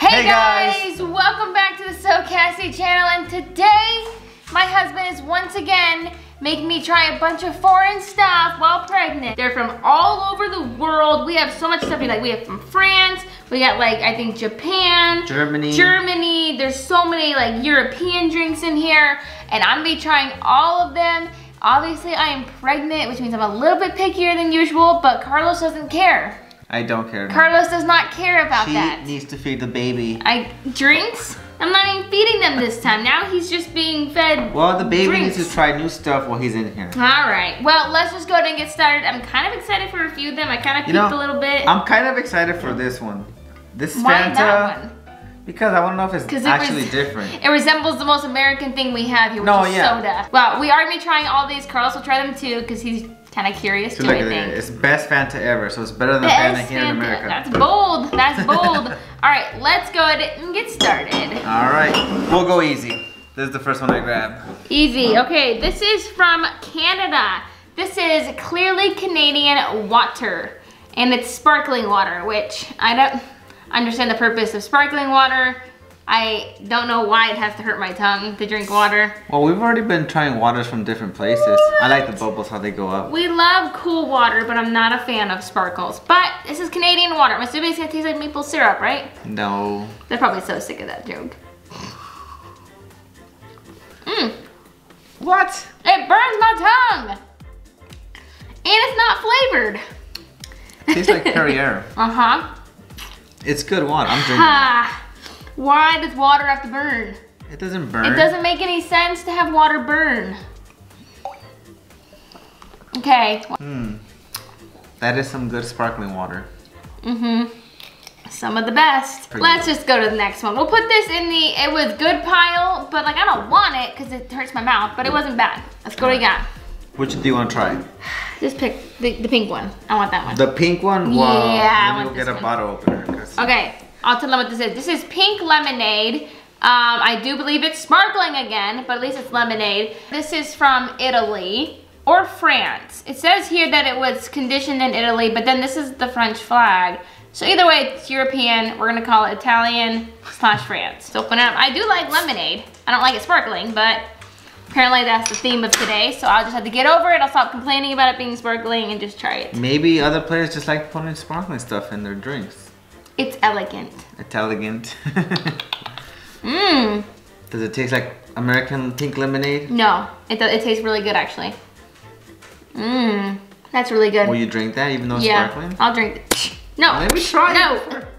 Hey, guys. welcome back to the So Cassie channel and today my husband is once again making me try a bunch of foreign stuff while pregnant. They're from all over the world. We have so much stuff we like. We have from France, we got like, I think Japan. Germany. Germany. There's so many like European drinks in here and I'm gonna be trying all of them. Obviously I am pregnant, which means I'm a little bit pickier than usual, but Carlos doesn't care. I don't care. Carlos does not care about she that. He needs to feed the baby. I drinks? I'm not even feeding them this time. Now he's just being fed Well, the baby drinks. needs to try new stuff while he's in here. All right. Well, let's just go ahead and get started. I'm kind of excited for a few of them. I kind of You peeked know, a little bit. I'm kind of excited for this one. This Why Fanta. that one? Because I want to know if it's it actually different. It resembles the most American thing we have here, which No, is yeah. soda. Well, we are gonna be trying all these. Carlos will try them too, because he's kind of curious So too, look at think. it. It's best Fanta ever, so it's better than Best Fanta here in America. That's bold. That's bold. all right, let's go ahead and get started. All right, we'll go easy. This is the first one I grab. Easy. Okay, this is from Canada. This is clearly Canadian water, and it's sparkling water, which I don't understand the purpose of sparkling water. I don't know why it has to hurt my tongue to drink water. Well, we've already been trying waters from different places. I like the bubbles, how they go up. We love cool water, but I'm not a fan of sparkles. But this is Canadian water. I'm assuming it's gonna taste like maple syrup, right? No. They're probably so sick of that joke. Mmm, What? it burns my tongue. And it's not flavored. Tastes like Perrier. Uh-huh. It's good water. I'm drinking. it. Why does water have to burn? It doesn't burn. It doesn't make any sense to have water burn. Okay. Hmm. That is some good sparkling water. Mm-hmm. Some of the best. Pretty Let's good. just go to the next one. We'll put this in the it was good pile, but like I don't want it because it hurts my mouth, but it wasn't bad. Let's go to. Which do you want to try? Just pick the, the pink one. I want that one. The pink one? Wow. Yeah, I want we'll get a one. bottle opener. Okay, I'll tell them what this is. This is pink lemonade. Um, I do believe it's sparkling again, but at least it's lemonade. This is from Italy or France. It says here that it was conditioned in Italy, but then this is the French flag. So either way, it's European. We're gonna call it Italian slash France. So open up. I do like lemonade. I don't like it sparkling, but apparently that's the theme of today. So I'll just have to get over it. I'll stop complaining about it being sparkling and just try it. Maybe other players just like putting sparkling stuff in their drinks. It's elegant. It's elegant. Mmm. Does it taste like American pink lemonade? No, it, it tastes really good actually. Mmm, that's really good. Will you drink that even though it's yeah, sparkling? I'll drink it. No, Let me try no. it.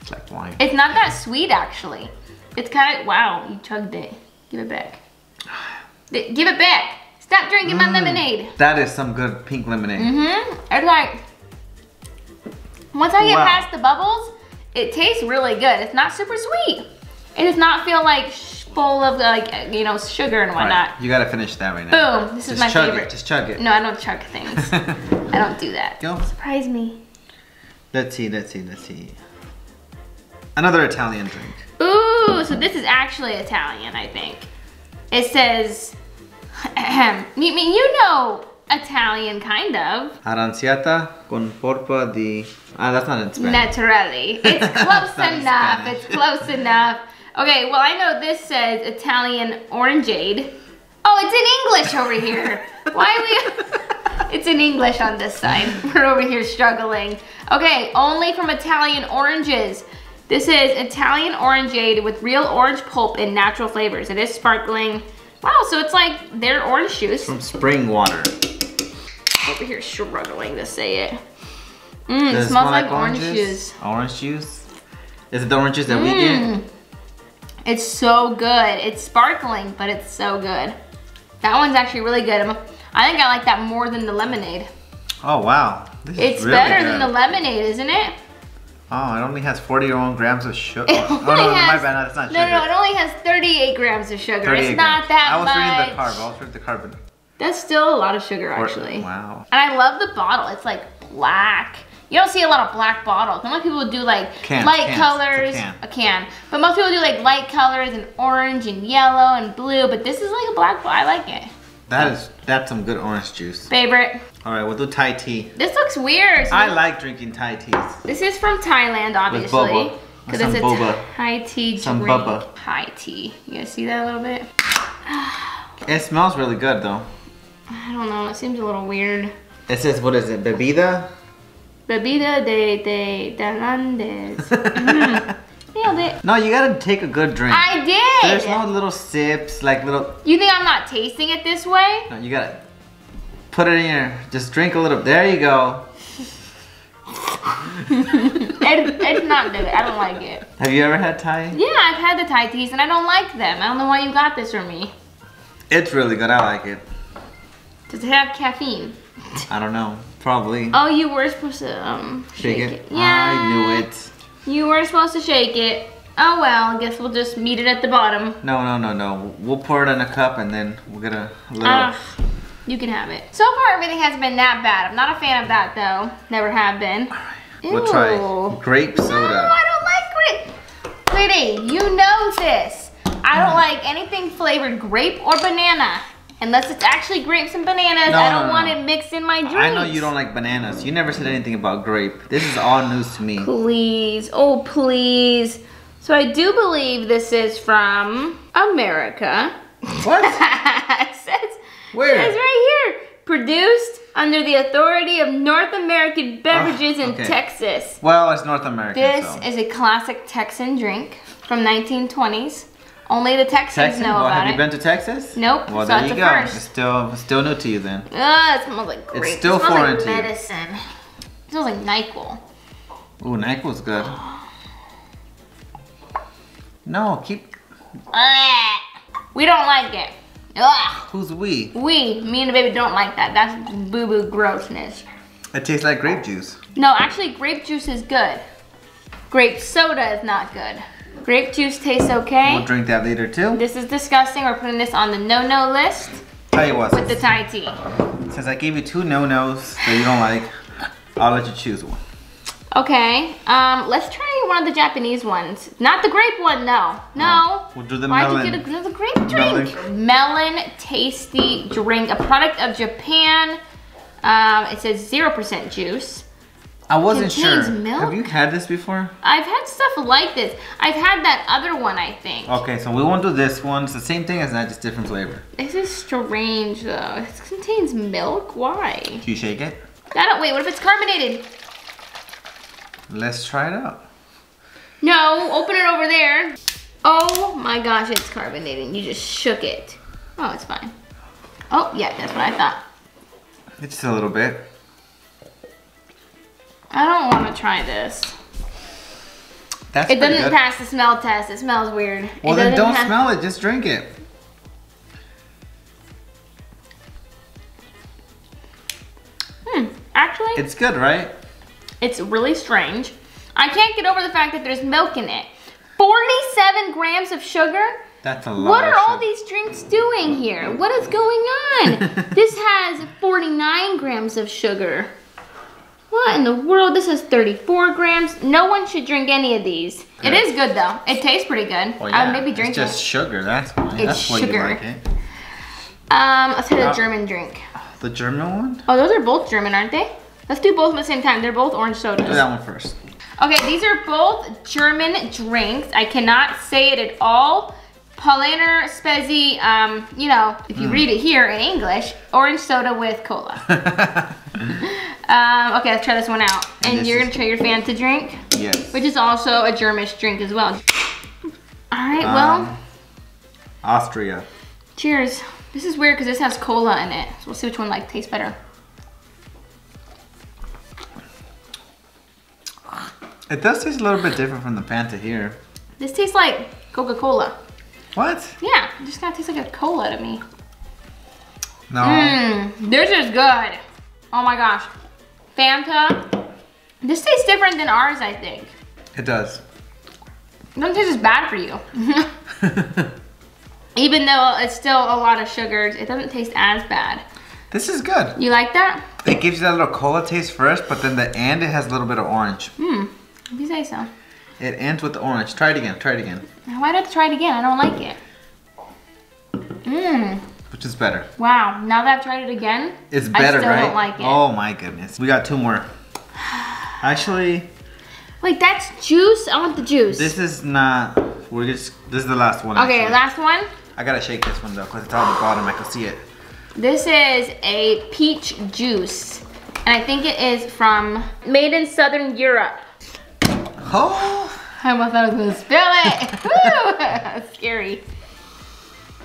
It's like wine. It's not that sweet actually. It's kind of, wow, you chugged it. Give it back. Give it back. Stop drinking my Mm. lemonade. That is some good pink lemonade. Mm-hmm, it's like, once I get Wow. past the bubbles, it tastes really good. It's not super sweet. It does not feel like full of like, you know, sugar and whatnot. right, you gotta finish that right now. Boom, this is my chug favorite. It. Just chug it. No, I don't chug things. I don't do that. Go. Surprise me. Let's see, let's see, let's see. Another Italian drink. Ooh, so this is actually Italian, I think. It says, I mean, you know Italian, kind of. Aranciata con polpa di... Ah, that's not in Spanish. Naturally. It's close That's not in enough. It's close enough. Okay, well, I know this says Italian orangeade. Oh, it's in English over here. Why are we... It's in English on this side. We're over here struggling. Okay, only from Italian oranges. This is Italian orangeade with real orange pulp and natural flavors. It is sparkling. Wow, so it's like their orange juice. From spring water. Over here struggling to say it. Mmm, it Does smells smell like, orange juice. Orange juice? Is it the orange juice that we get? Mm. It's so good. It's sparkling, but it's so good. That one's actually really good. I'm- I think I like that more than the lemonade. Oh, wow. This is It's really better good. than the lemonade, isn't it? Oh, it only has 41 grams of sugar. It Oh, no, my has- bad, that's not no, sugar. no, it only has 38 grams of sugar. It's not grams. that I was much. reading the carb, I was reading the carbon. That's still a lot of sugar, Or- actually. Wow. And I love the bottle. It's like black. You don't see a lot of black bottles. Normally people do like Cans, light cans, colors. a can. A can. But most people do like light colors and orange and yellow and blue. But this is like a black bottle. I like it. That is that's some good orange juice. Favorite. All right, we'll do Thai tea. This looks weird. I like drinking Thai teas. This is from Thailand, obviously. boba. Because Some it's a boba. Thai tea Some drink. bubba. Thai tea. You guys see that a little bit? It smells really good though. I don't know. It seems a little weird. It says what is it? Bebida? Bebida de de de Landes. Mm, Nailed it. No, you gotta take a good drink. I did. There's no little sips, like little. You think I'm not tasting it this way? No, you gotta put it in your. Just drink a little. There you go. It, it's not good. I don't like it. Have you ever had Thai? Yeah, I've had the Thai teas and I don't like them. I don't know why you got this for me. It's really good. I like it. Does it have caffeine? I don't know. Probably. Oh, you were supposed to um Shake it. Yeah. I knew it. You were supposed to shake it. Oh well, I guess we'll just meet it at the bottom. No, no, no, no. We'll pour it in a cup and then we'll get a little. Ugh, you can have it. So far, everything hasn't been that bad. I'm not a fan of that though. Never have been. we'll try grape No, soda. I don't like grape. Sweetie, you know this. I don't like anything flavored grape or banana. Unless it's actually grapes and bananas. No, I don't no, want no. it mixed in my drink. I know you don't like bananas. You never said anything about grape. This is all news to me. Please, oh please. So I do believe this is from America. What? it says, Where? It says right here. Produced under the authority of North American ah, Beverages in okay. Texas. Well, it's North America. This so. is a classic Texan drink from 1920s. Only the Texans Texas. know Well, about have it. you been to Texas? Nope, Well, so there you go. first. It's still still new to you then. Ugh, it smells like grape. still it smells foreign like to you. medicine. It smells like NyQuil. Ooh, NyQuil's good. No, keep. We don't like it. Ugh. Who's we? We, me and the baby don't like that. That's boo-boo grossness. It tastes like grape juice. No, actually grape juice is good. Grape soda is not good. Grape juice tastes okay. We'll drink that later too. This is disgusting. We're putting this on the no-no list Tell you what, with the Thai tea. since I gave you two no-nos that you don't like, I'll let you choose one. Okay, um, let's try one of the Japanese ones. Not the grape one, no. No. We'll do the melon. Why'd you get another grape drink? Melon. tasty drink, a product of Japan. Um, it says 0% juice. I wasn't Contains sure. milk? Have you had this before? I've had stuff like this. I've had that other one, I think. Okay, so we won't do this one. It's the same thing as that, just different flavor. This is strange, though. It contains milk. Why? Do you shake it? I don't. Wait. What if it's carbonated? Let's try it out. No. Open it over there. Oh my gosh, it's carbonated. You just shook it. Oh, it's fine. Oh yeah, that's what I thought. It's just a little bit. I don't want to try this. That's It doesn't good. pass the smell test. It smells weird. Well, it then don't smell it. Just drink it. Hmm. Actually, It's good, right? It's really strange. I can't get over the fact that there's milk in it. 47 grams of sugar? That's a lot. What are all these drinks doing here? What is going on? this has 49 grams of sugar. What in the world? This is 34 grams. No one should drink any of these. It Yeah. is good though. It tastes pretty good. Well, I yeah, would maybe drink It's just it. sugar. That's why. It's That's why sugar. you like it. Um, let's try the Uh, German drink. The German one. Oh, those are both German, aren't they? Let's do both at the same time. They're both orange sodas. Do that one first. Okay, these are both German drinks. I cannot say it at all. Paulaner Spezi, um, you know, if you read it here in English, orange soda with cola. um, okay, let's try this one out. And And you're gonna try your Fanta drink, yes. which is also a Germish drink as well. All right, well, Um, Austria. cheers. This is weird because this has cola in it. So we'll see which one like tastes better. It does taste a little bit different from the Fanta here. This tastes like Coca-Cola. What? Yeah, it just kind of tastes like a cola to me. No. Mmm, this is good. Oh my gosh. Fanta. This tastes different than ours, I think. It does. It doesn't taste as bad for you. Even though it's still a lot of sugars, it doesn't taste as bad. this is good. You like that? It gives you that little cola taste first, but then the end it has a little bit of orange. Hmm, if you say so. It ends with the orange. Try it again. Try it again. Why do I have to try it again? I don't like it. Mmm. Which is better? Wow, now that I've tried it again, It's better, I still right? don't like it. Oh my goodness. We got two more. Actually, wait, that's juice? I want the juice. this is not. We're just. This is the last one. okay, actually. last one. I gotta shake this one though, cause it's on the bottom. I can see it. This is a peach juice. And I think it is from, made in Southern Europe. Oh. I almost thought I was gonna spill it. Woo! Scary.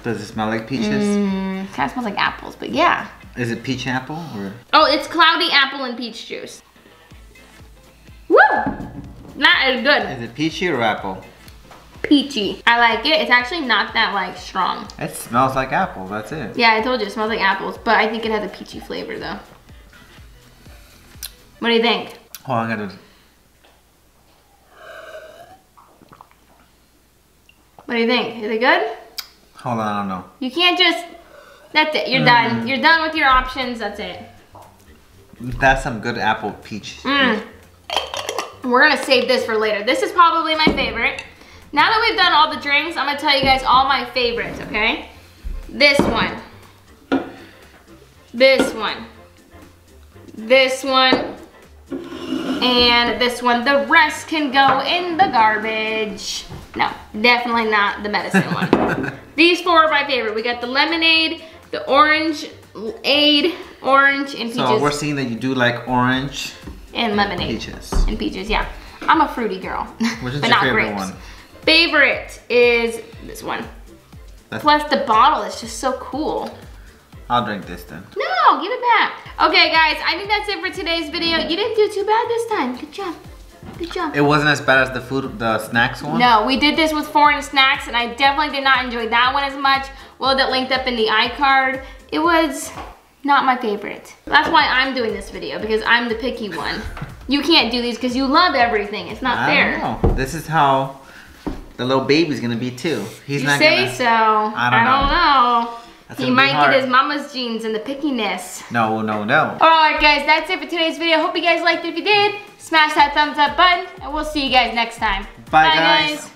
Does it smell like peaches? Mm, kind of smells like apples, but yeah. Is it peach apple or? Oh, it's cloudy apple and peach juice. Woo! That is good. Is it peachy or apple? Peachy. I like it. It's actually not that like strong. It smells like apple. That's it. Yeah, I told you it smells like apples, but I think it has a peachy flavor though. What do you think? Oh, I'm gonna. What do you think? Is it good? Hold on, I don't know. You can't just, that's it, you're Mm. done. You're done with your options, that's it. That's some good apple peach. Mm. We're gonna save this for later. This is probably my favorite. Now that we've done all the drinks, I'm gonna tell you guys all my favorites, okay? This one. This one. This one. And this one. The rest can go in the garbage. No, definitely not the medicine one. These four are my favorite. We got the lemonade, the orange aid, orange, and peaches. So we're seeing that you do like orange and lemonade. peaches. And peaches, yeah. I'm a fruity girl. Which is but your not favorite grapes. one? Favorite is this one. That's- Plus the bottle is just so cool. I'll drink this then. No, give it back. Okay guys, I think that's it for today's video. You didn't do too bad this time. Good job. Good job. It wasn't as bad as the food, the snacks one. No, we did this with foreign snacks and I definitely did not enjoy that one as much. Well, that linked up in the iCard. It was not my favorite. That's why I'm doing this video because I'm the picky one. You can't do these because you love everything. It's not I fair. don't know. This is how the little baby's gonna be too. He's you not say gonna. Say so. I don't don't know. That's He might get his mama's genes and the pickiness. No, no, no. Alright guys, that's it for today's video. Hope you guys liked it. If you did, smash that thumbs up button and we'll see you guys next time. Bye, guys.